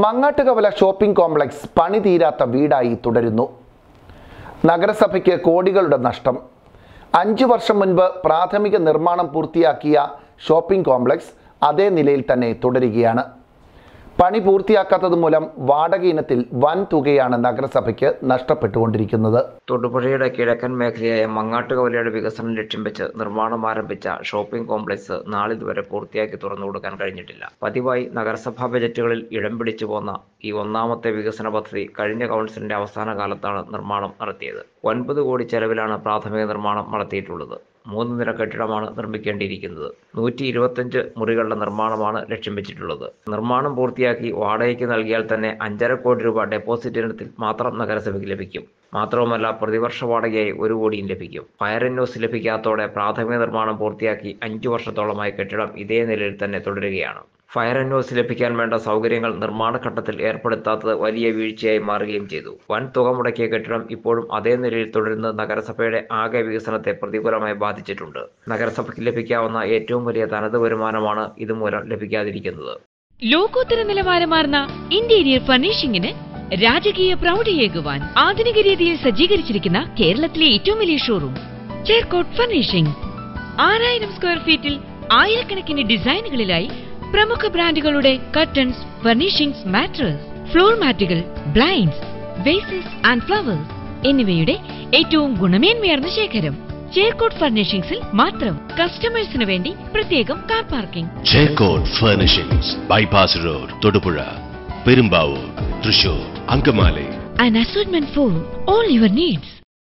Mangattukavala shopping complex പണി തീരാത്ത വീടായി തുടരുന്നു. നഗരസഭയ്ക്ക് കോടികളുടെ നഷ്ടം. അഞ്ചു വർഷം മുൻപ് പ്രാഥമിക നിർമ്മാണം പൂർത്തിയാക്കിയ ഷോപ്പിംഗ് കോംപ്ലക്സ് അതേ നിലയിൽ തന്നെ തുടരുകയാണ്. പണി പൂർത്തിയാക്കാത്തത് മൂലം വാടക ഇനത്തിൽ വൻ തുകയാണ് നഗരസഭയ്ക്ക് നഷ്ടപ്പെട്ടുകൊണ്ടിരിക്കുന്നത്. തൊടുപുഴയുടെ കിഴക്കൻ മേഖലയായ മങ്ങാട്ടുകവലയുടെ വികസനം ലക്ഷ്യം വെച്ച് നിർമ്മാണം ആരംഭിച്ച ഷോപ്പിംഗ് കോംപ്ലക്സ് നാളിതുവരെ പൂർത്തിയാക്കി തുറന്നു കൊടുക്കാൻ കഴിഞ്ഞിട്ടില്ല. പതിവായി നഗരസഭാ ബജറ്റുകളിൽ ഇടം പിടിച്ചു പോന്ന ഈ ഒന്നാമത്തെ വികസന പദ്ധതി കഴിഞ്ഞ കൗൺസിലിന്റെ അവസാന കാലത്താണ് നിർമ്മാണം നടത്തിയത്. ഒൻപത് കോടി ചെലവിലാണ് പ്രാഥമിക നിർമ്മാണം നടത്തിയിട്ടുള്ളത്. മൂന്ന് നില കെട്ടിടമാണ് നിർമ്മിക്കേണ്ടിയിരിക്കുന്നത്. നൂറ്റി ഇരുപത്തഞ്ച് മുറികളുടെ നിർമ്മാണമാണ് ലക്ഷ്യം വെച്ചിട്ടുള്ളത്. നിർമ്മാണം പൂർത്തിയാക്കി വാടകയ്ക്ക് നൽകിയാൽ തന്നെ അഞ്ചര കോടി രൂപ ഡെപ്പോസിറ്റ് ഇനത്തിൽ മാത്രം നഗരസഭയ്ക്ക് ലഭിക്കും. മാത്രവുമല്ല പ്രതിവർഷ വാടകയായി ഒരു കോടിയും ലഭിക്കും. ഫയർ ന്യൂസ് ലഭിക്കാത്തോടെ പ്രാഥമിക നിർമ്മാണം പൂർത്തിയാക്കി അഞ്ചു വർഷത്തോളമായി കെട്ടിടം ഇതേ നിലയിൽ തന്നെ തുടരുകയാണ്. ഫയർ ആൻഡ് ഹോസ് ലഭിക്കാൻ വേണ്ട സൗകര്യങ്ങൾ നിർമ്മാണ ഘട്ടത്തിൽ ഏർപ്പെടുത്താത്തത് വലിയ വീഴ്ചയായി മാറുകയും ചെയ്തു. വൻ തുക മുടക്കിയ കെട്ടിടം ഇപ്പോഴും അതേ നിലയിൽ തുടരുന്ന നഗരസഭയുടെ ആകെ വികസനത്തെ പ്രതികൂലമായി ബാധിച്ചിട്ടുണ്ട്. നഗരസഭയ്ക്ക് ലഭിക്കാവുന്ന ഏറ്റവും വലിയ തനത് വരുമാനമാണ് ഇതുമൂലം ലഭിക്കാതിരിക്കുന്നത്. ലോകോത്തര നിലവാരമാർന്ന ഇന്റീരിയർ ഫർണിഷിംഗിന് രാജകീയ പ്രൗഢിയേകുവാൻ ആധുനിക രീതിയിൽ സജ്ജീകരിച്ചിരിക്കുന്ന കേരളത്തിലെ ഏറ്റവും വലിയ ഷോറൂം ചേർക്കോട്ട് ഫർണിഷിംഗ്. ആറായിരം സ്ക്വയർ ഫീറ്റിൽ ആയിരക്കണക്കിന് ഡിസൈനുകളിലായി പ്രമുഖ ബ്രാൻഡുകളുടെ കർട്ടൻസ് ഫർണിഷിംഗ്സ് മാട്രസ് ഫ്ലോർ മാറ്റുകൾ ബ്ലൈൻഡ്സ് വേസസ് ആൻഡ് ഫ്ലവേഴ്സ് എന്നിവയുടെ ഏറ്റവും ഗുണമേന്മയാർന്ന ശേഖരം. ചേർക്കോട്ട് ഫർണിഷിംഗ്സിൽ മാത്രം കസ്റ്റമേഴ്സിന് വേണ്ടി പ്രത്യേകം car parking. Chekkode furnishings bypass road Thodupuzha Perumbavoor Thrissur Angamaly. An assortment for all your needs.